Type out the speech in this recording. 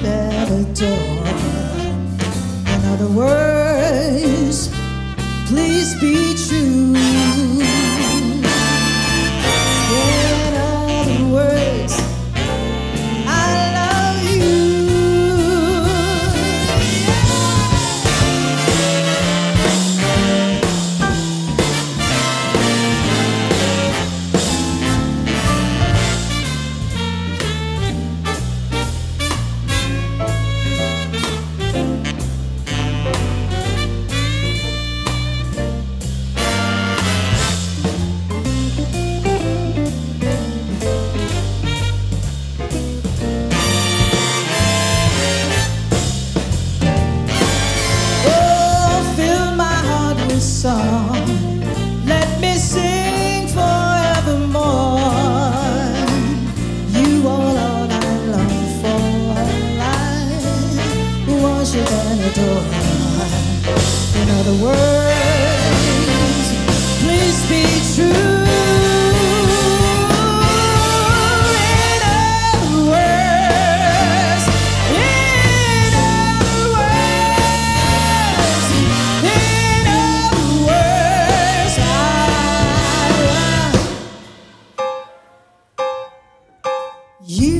In other words, please be true. In other words, please be true. You.